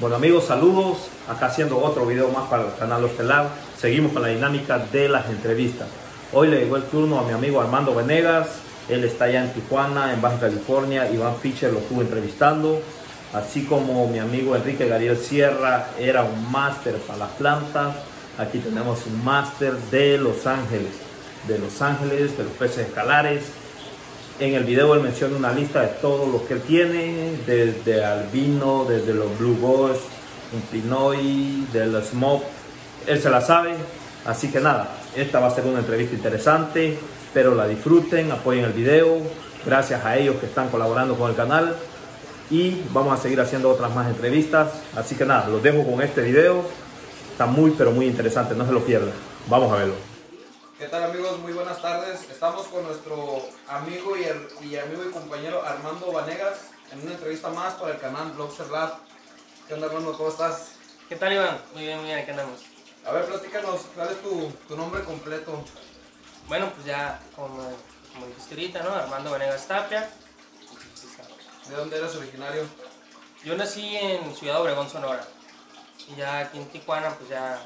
Bueno amigos, saludos. Acá haciendo otro video más para el canal Hostelar. Seguimos con la dinámica de las entrevistas. Hoy le llegó el turno a mi amigo Armando Venegas. Él está allá en Tijuana, en Baja California. Iván Fischer lo estuvo entrevistando. Así como mi amigo Enrique Gariel Sierra era un máster para las plantas. Aquí tenemos un máster de Los Ángeles. De Los Ángeles, de los peces escalares en el video él menciona una lista de todo lo que él tiene, desde albino, desde los blue ghost, un pinoy, del smoke. Él se la sabe, así que nada, esta va a ser una entrevista interesante, pero la disfruten, apoyen el video, gracias a ellos que están colaborando con el canal y vamos a seguir haciendo otras más entrevistas, así que nada, los dejo con este video, está muy pero muy interesante, no se lo pierdan, vamos a verlo. ¿Qué tal amigos? Muy buenas tardes. Estamos con nuestro amigo y, el, y amigo y compañero Armando Vanegas en una entrevista más para el canal Blogster Lab. ¿Qué onda Armando? ¿Cómo estás? ¿Qué tal Iván? Muy bien, muy bien, aquí andamos. A ver, platícanos, ¿cuál es tu, tu nombre completo? Bueno, pues ya, como, como dijiste ahorita, ¿no? Armando Vanegas Tapia. ¿De dónde eres originario? Yo nací en Ciudad Obregón, Sonora. Y ya aquí en Tijuana, pues ya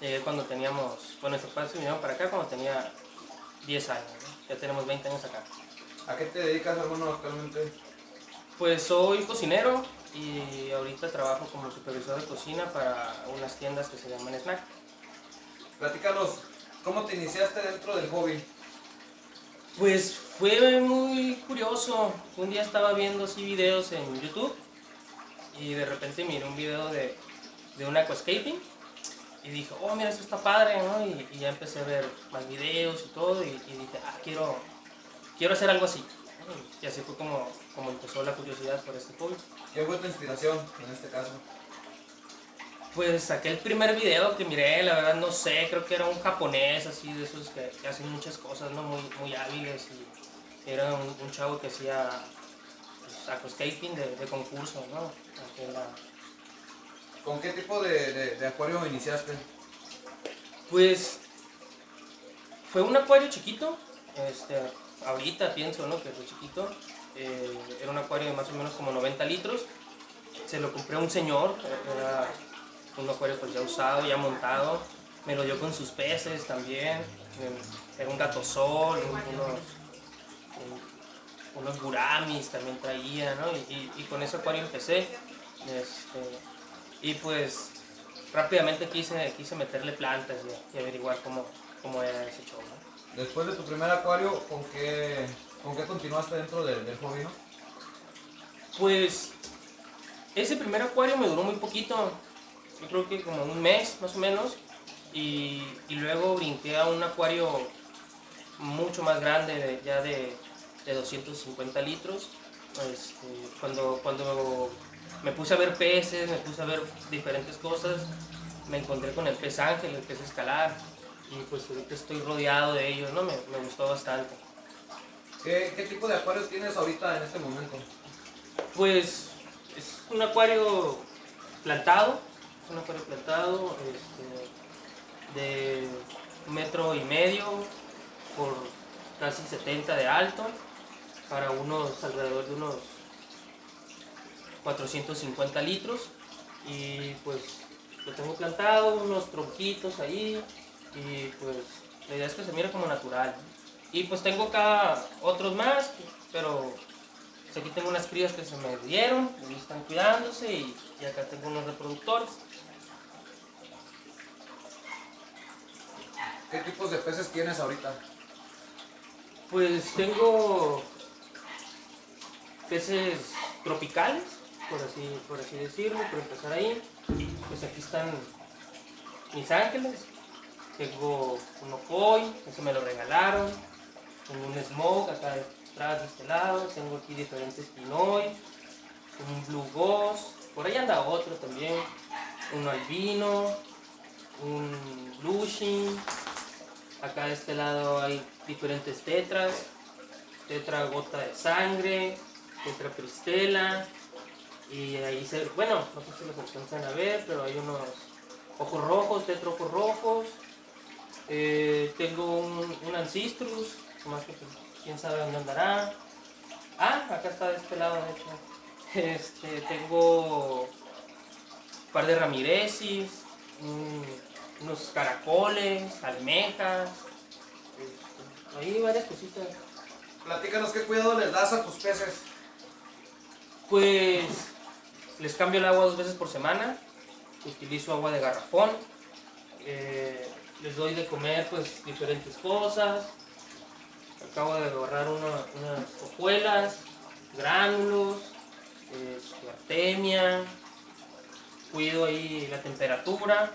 Llegué cuando teníamos, bueno, nuestros padres vinieron para acá cuando tenía 10 años, ¿no? ya tenemos 20 años acá. ¿A qué te dedicas, hermano, actualmente? Pues soy cocinero y ahorita trabajo como supervisor de cocina para unas tiendas que se llaman Snack. Platícanos, ¿cómo te iniciaste dentro del hobby? Pues fue muy curioso. Un día estaba viendo así videos en YouTube y de repente miré un video de, de un aquascaping y dije, oh, mira, esto está padre, ¿no? Y, y ya empecé a ver más videos y todo, y, y, dije, ah, quiero, quiero hacer algo así. Y así fue como, como empezó la curiosidad por este hobby. ¿Qué fue tu inspiración en este caso? Pues saqué el primer video que miré, la verdad no sé, creo que era un japonés así de esos que, que hacen muchas cosas, ¿no? Muy, muy hábiles y era un, un chavo que hacía pues, aquascaping de, de concurso, ¿no? Aquí en la, ¿Con qué tipo de, acuario iniciaste? Pues fue un acuario chiquito, este, ahorita pienso ¿no? que fue chiquito, eh, era un acuario de más o menos como 90 litros, se lo compré a un señor, era un acuario pues ya usado, ya montado, me lo dio con sus peces también, era un gato sol, unos, unos guramis también traía, ¿no? y, y, y con ese acuario empecé. Este, y pues rápidamente quise, quise meterle plantas y, y averiguar cómo, cómo, era ese show. ¿no? Después de tu primer acuario, ¿con qué, con qué continuaste dentro del, del hobby? ¿no? Pues ese primer acuario me duró muy poquito, yo creo que como un mes más o menos, y, y luego brinqué a un acuario mucho más grande, de, ya de, de 250 litros. Este, cuando, cuando me puse a ver peces, me puse a ver diferentes cosas, me encontré con el pez ángel, el pez escalar, y pues ahorita estoy rodeado de ellos, ¿no? Me, me gustó bastante. ¿Qué, ¿Qué, tipo de acuarios tienes ahorita en este momento? Pues es un acuario plantado, es un acuario plantado este, de un metro y medio por casi 70 de alto, para unos alrededor de unos 450 litros y pues lo tengo plantado, unos tronquitos ahí y pues la idea es que se mire como natural. Y pues tengo acá otros más, pero pues aquí tengo unas crías que se me dieron, y están cuidándose y, y acá tengo unos reproductores. ¿Qué tipos de peces tienes ahorita? Pues tengo peces tropicales, por así, por así decirlo, por empezar ahí. Pues aquí están mis ángeles. Tengo un ocoy, ese me lo regalaron. Tengo un smoke acá atrás de este lado. Tengo aquí diferentes pinoy. Un blue ghost. Por ahí anda otro también. Un albino. Un blushing. Acá de este lado hay diferentes tetras. Tetra gota de sangre. Tetra cristela y ahí se, bueno, no sé si los alcanzan a ver, pero hay unos ojos rojos, tetrojos rojos. Eh, tengo un, un Ancistrus, más que pues, quién sabe dónde andará. Ah, acá está de este lado, de hecho. Este, tengo un par de ramiresis, un- unos caracoles, almejas, este, ahí varias cositas. Platícanos qué cuidado les das a tus peces. Pues les cambio el agua dos veces por semana, utilizo agua de garrafón, eh, les doy de comer pues diferentes cosas, acabo de una- unas hojuelas, gránulos, este, artemia, cuido ahí la temperatura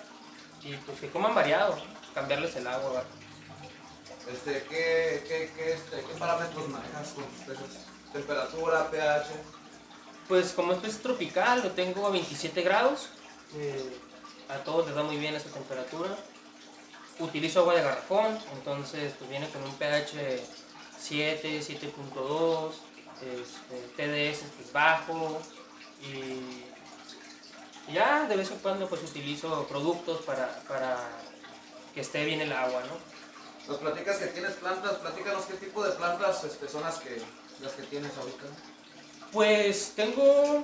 y pues que coman variado, cambiarles el agua. Este, ¿qué, qué, qué, este, ¿Qué parámetros manejas con? Temperatura, pH. Pues como es pez tropical, lo tengo a 27 grados. eh, a todos les da muy bien esa temperatura. Utilizo agua de garrafón, entonces pues viene con un pH 7, 7.2, este, TDS pues bajo y ya de vez en cuando pues utilizo productos para, para que esté bien el agua, ¿no? Nos platicas que tienes plantas, platícanos qué tipo de plantas este, son las que, las que tienes ahorita. Pues tengo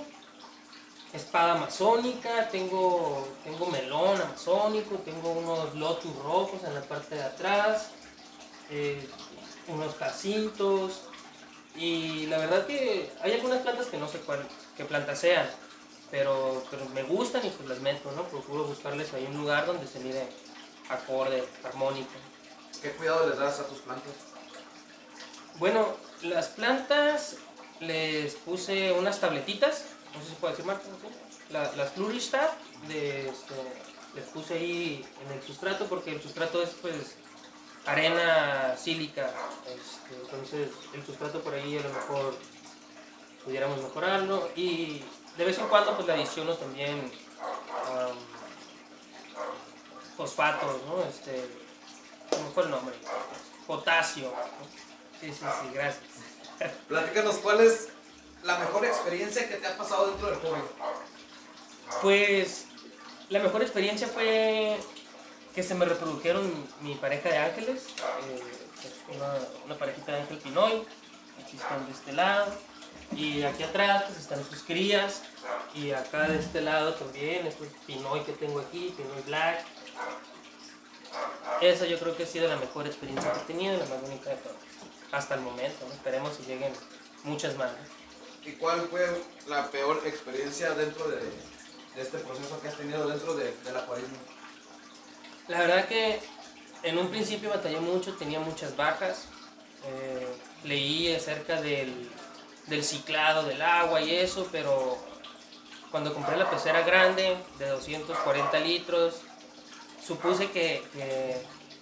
espada amazónica, tengo, tengo melón amazónico, tengo unos lotus rojos en la parte de atrás, eh, unos jacintos y la verdad que hay algunas plantas que no sé cuál, qué plantas sean, pero, pero me gustan y pues las meto, ¿no? Procuro buscarles ahí un lugar donde se mire acorde, armónico. ¿Qué cuidado les das a tus plantas? Bueno, las plantas les puse unas tabletitas, no sé si puedo decir marca, ¿no? La- las Fluristar, de, este, les puse ahí en el sustrato porque el sustrato es pues arena sílica, este, entonces el sustrato por ahí a lo mejor pudiéramos mejorarlo y de vez en cuando pues le adiciono también am, fosfatos, ¿no? Este, ¿cómo fue el nombre? Potasio. Sí, sí, sí, gracias. Platícanos cuál es la mejor experiencia que te ha pasado dentro del hobby. Pues la mejor experiencia fue que se me reprodujeron mi pareja de ángeles, eh, una, una parejita de ángel pinoy, aquí están de este lado, y aquí atrás pues, están sus crías, y acá de este lado también, este pinoy que tengo aquí, pinoy black. Esa yo creo que ha sido la mejor experiencia que he tenido, la más bonita de todas, hasta el momento, ¿no? esperemos que lleguen muchas más. ¿no? ¿Y cuál fue la peor experiencia dentro de, de este proceso que has tenido dentro de, del acuarismo? La verdad que en un principio batallé mucho, tenía muchas bajas. eh, leí acerca del, del ciclado del agua y eso, pero cuando compré la pecera grande de 240 litros, supuse que, que-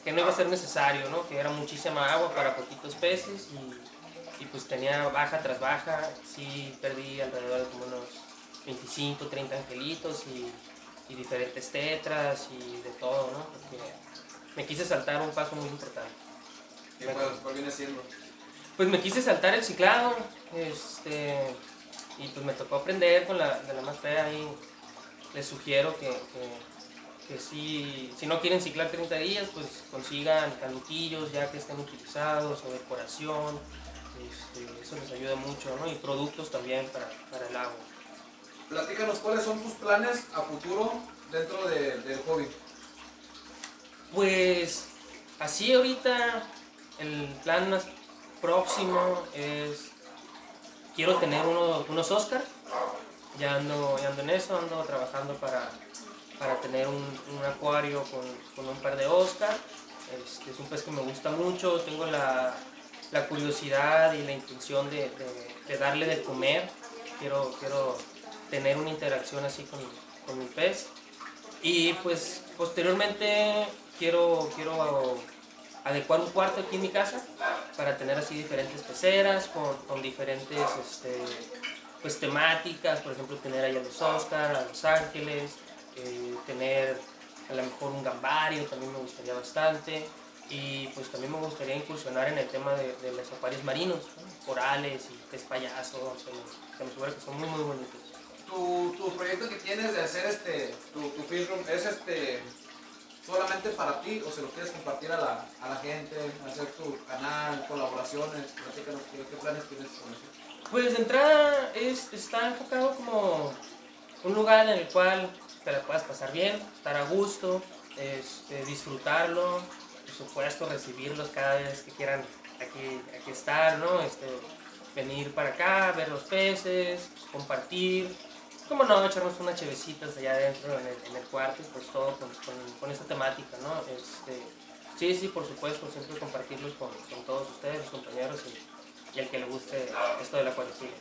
que no iba a ser necesario, ¿no? que era muchísima agua para poquitos peces y, y pues tenía baja tras baja. Sí perdí alrededor de como unos 25, 30 angelitos y y diferentes tetras y de todo, ¿no? Porque me quise saltar un paso muy importante. ¿Y cuál, cuál viene siendo? Pues me quise saltar el ciclado, este, y pues me tocó aprender con la, de la más fea y les sugiero que, que, que si, si no quieren ciclar 30 días, pues consigan canutillos ya que estén utilizados o decoración, este, eso les ayuda mucho, ¿no? Y productos también para, para el agua. Platícanos cuáles son tus planes a futuro dentro de- del hobby. Pues así ahorita el plan más próximo es quiero tener uno- unos Oscar. Ya ando, ya ando en eso, ando trabajando para, para tener un, acuario con, un par de Oscar. Este, es un pez que me gusta mucho, tengo la, curiosidad y la intención de, darle de comer. Quiero, quiero tener una interacción así con, mi pez. Y pues posteriormente quiero, quiero adecuar un cuarto aquí en mi casa para tener así diferentes peceras con, con diferentes este, pues, temáticas, por ejemplo tener ahí a los Oscar, a Los Ángeles, eh, tener a lo mejor un gambario, también me gustaría bastante. Y pues también me gustaría incursionar en el tema de, de los acuarios marinos, ¿no? corales y pez payaso, me figura que son muy muy bonitos. Tu, tu proyecto que tienes de hacer este, tu, tu room, ¿es este solamente para ti o se lo quieres compartir a la, a la gente, hacer tu canal, colaboraciones? Platícanos qué, qué planes tienes con eso. Pues de entrada es, está enfocado como un lugar en el cual te la puedas pasar bien, estar a gusto, este, disfrutarlo, por supuesto recibirlos cada vez que quieran aquí, aquí estar, ¿no? Este, venir para acá, ver los peces, compartir, cómo no, echarnos unas chevecitas allá adentro en el, en el cuarto, pues todo con, con, con, esta temática, ¿no? Este, sí, sí, por supuesto, siempre compartirlos con, con todos ustedes, los compañeros y, y, el que le guste esto de la cuarentena.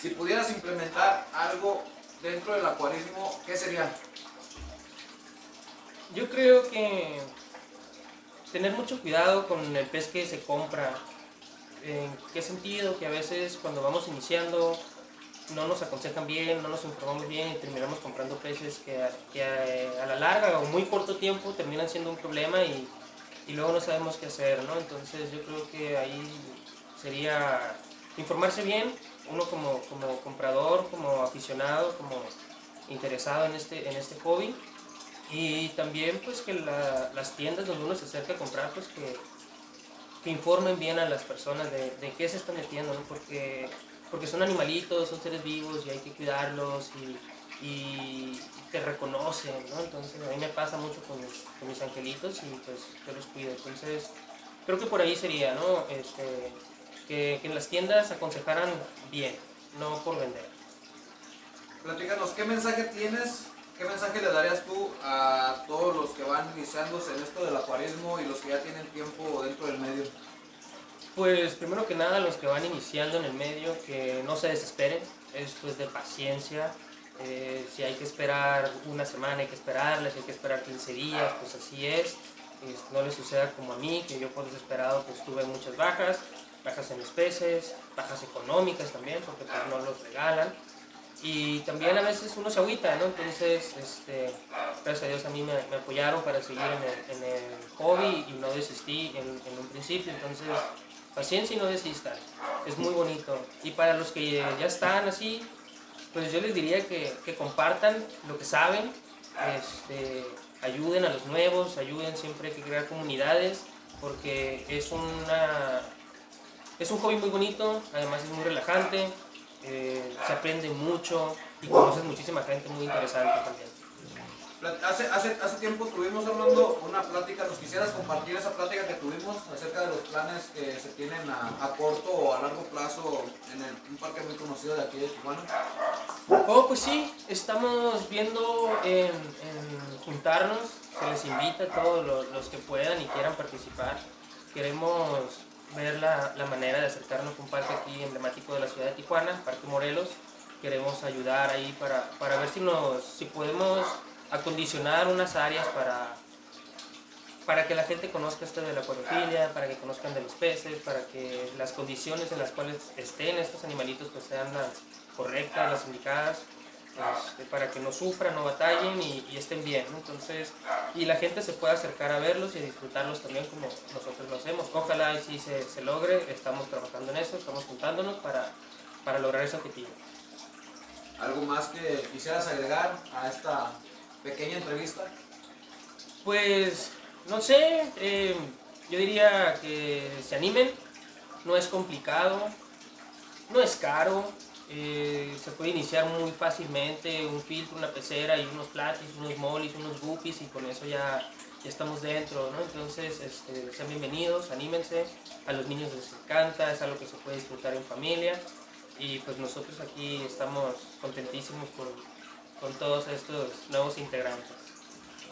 Si pudieras implementar algo dentro del acuarismo, ¿qué sería? Yo creo que tener mucho cuidado con el pez que se compra. ¿En qué sentido? Que a veces cuando vamos iniciando no nos aconsejan bien, no nos informamos bien y terminamos comprando peces que, a, que a, a la larga o muy corto tiempo terminan siendo un problema y, y, luego no sabemos qué hacer, ¿no? Entonces yo creo que ahí sería informarse bien, uno como, como comprador, como aficionado, como interesado en este, en este hobby y también pues que la, las tiendas donde uno se acerca a comprar pues que, que informen bien a las personas de, de qué se están metiendo, ¿no? porque porque son animalitos, son seres vivos y hay que cuidarlos y, y te reconocen, ¿no? Entonces a mí me pasa mucho con mis, con mis angelitos y pues yo los cuido. Entonces creo que por ahí sería, ¿no? Este, que, que en las tiendas aconsejaran bien, no por vender. Platícanos, ¿qué mensaje tienes ¿Qué mensaje le darías tú a todos los que van iniciándose en esto del acuarismo y los que ya tienen tiempo dentro del medio? Pues primero que nada los que van iniciando en el medio que no se desesperen, esto es de paciencia, eh, si hay que esperar una semana hay que esperarles, hay que esperar 15 días, pues así es, no les suceda como a mí, que yo por desesperado pues tuve muchas bajas, bajas en los peces, bajas económicas también, porque pues no los regalan, y también a veces uno se agüita, ¿no? Entonces, este, gracias a Dios a mí me, apoyaron para seguir en el, en el, hobby y no desistí en, un principio, entonces paciencia y no desistan, es muy bonito. Y para los que ya están así, pues yo les diría que, que compartan lo que saben, este, ayuden a los nuevos, ayuden siempre hay que crear comunidades, porque es, una, es un hobby muy bonito, además es muy relajante, eh, se aprende mucho y conoces muchísima gente muy interesante también. Hace, hace, hace tiempo tuvimos hablando una plática, ¿nos quisieras compartir esa plática que tuvimos acerca de los planes que se tienen a, a corto o a largo plazo en el, un parque muy conocido de aquí de Tijuana? Oh, pues sí, estamos viendo en, en juntarnos, se les invita a todos los, los que puedan y quieran participar. Queremos ver la, la, manera de acercarnos a un parque aquí emblemático de la ciudad de Tijuana, Parque Morelos. Queremos ayudar ahí para, para ver si, nos, si podemos acondicionar unas áreas para, para que la gente conozca esto de la acuariofilia, para que conozcan de los peces, para que las condiciones en las cuales estén estos animalitos pues sean las correctas, las indicadas, pues, para que no sufran, no batallen y, y estén bien. ¿no? Entonces, y la gente se pueda acercar a verlos y a disfrutarlos también como nosotros lo hacemos. Ojalá y si se, se logre, estamos trabajando en eso, estamos juntándonos para, para lograr ese objetivo. ¿Algo más que quisieras agregar a esta pequeña entrevista? Pues, no sé, eh, yo diría que se animen, no es complicado, no es caro, eh, se puede iniciar muy fácilmente, un filtro, una pecera y unos platis, unos molis, unos guppies y con eso ya, ya estamos dentro, ¿no? Entonces, este, sean bienvenidos, anímense, a los niños les encanta, es algo que se puede disfrutar en familia y pues nosotros aquí estamos contentísimos con, con todos estos nuevos integrantes.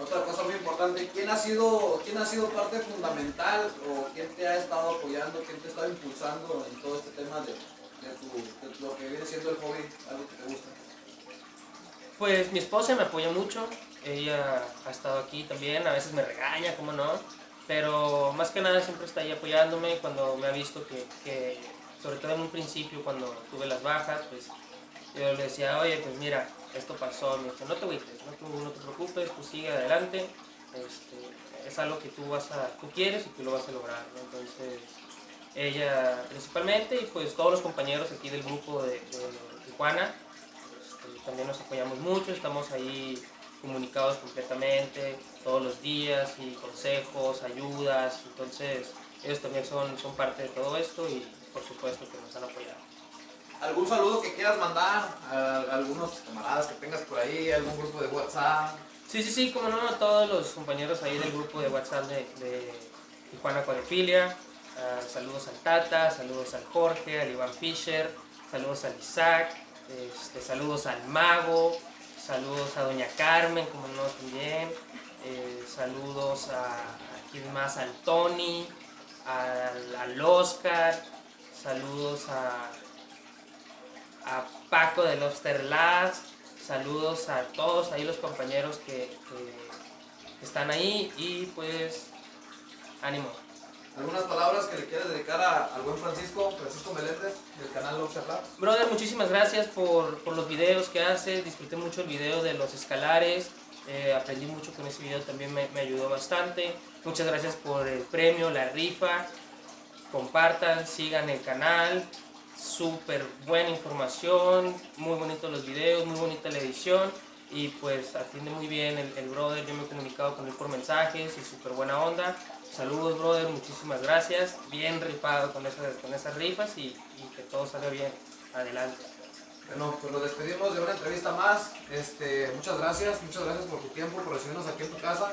Otra cosa muy importante, ¿quién ha sido, quién ha sido parte fundamental o quién te ha estado apoyando, quién te ha estado impulsando en todo este tema de, de, tu, de lo que viene siendo el hobby, algo que te gusta? Pues mi esposa me apoya mucho, ella ha estado aquí también, a veces me regaña, cómo no, pero más que nada siempre está ahí apoyándome cuando me ha visto que, que sobre todo en un principio cuando tuve las bajas, pues yo le decía, oye, pues mira, esto pasó, me dijo, no te agüites, no, no te preocupes, tú sigue adelante, este, es algo que tú, vas a, tú quieres y tú lo vas a lograr, ¿no? Entonces, ella principalmente y pues todos los compañeros aquí del grupo de, de Tijuana, este, también nos apoyamos mucho, estamos ahí comunicados completamente todos los días y consejos, ayudas, entonces ellos también son, son parte de todo esto y por supuesto que nos han apoyado. ¿Algún saludo que quieras mandar a, a algunos camaradas que tengas por ahí, algún grupo de WhatsApp? Sí, sí, sí, como no, a todos los compañeros ahí del grupo de WhatsApp de, de Tijuana Corefilia. Ah, saludos al Tata, saludos al Jorge, al Iván Fisher, saludos al Isaac, este, saludos al Mago, saludos a Doña Carmen, como no también, eh, saludos a, a más, al Tony, al, Oscar, saludos a, Paco de Lobster Labs, saludos a todos ahí los compañeros que- que están ahí y pues ánimo. ¿Algunas palabras que le quieras dedicar a- al buen Francisco, Francisco Meléndez, del canal Lobster Lab? Brother, muchísimas gracias por, por los videos que haces, disfruté mucho el video de los escalares, eh, aprendí mucho con ese video, también me, me ayudó bastante. Muchas gracias por el premio, la rifa, compartan, sigan el canal, súper buena información, muy bonitos los videos, muy bonita la edición y pues atiende muy bien el, el brother, yo me he comunicado con él por mensajes y súper buena onda. Saludos brother, muchísimas gracias, bien rifado con esas, con esas rifas y, y que todo salga bien, adelante. Bueno, pues nos despedimos de una entrevista más. Este, muchas gracias, muchas gracias por tu tiempo, por recibirnos aquí en tu casa.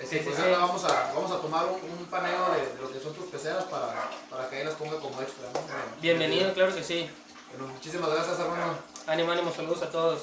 Este, Sí, pues sí. ahora vamos a, vamos a tomar un, un paneo de, de lo que son tus peceras para, para que ahí las ponga como extra. ¿no? Bienvenido, claro que sí. Bueno, muchísimas gracias, hermano. Ánimo, ánimo, saludos a todos.